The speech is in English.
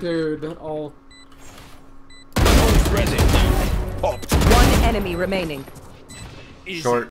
Dude, that all. Popped. One enemy remaining. Short.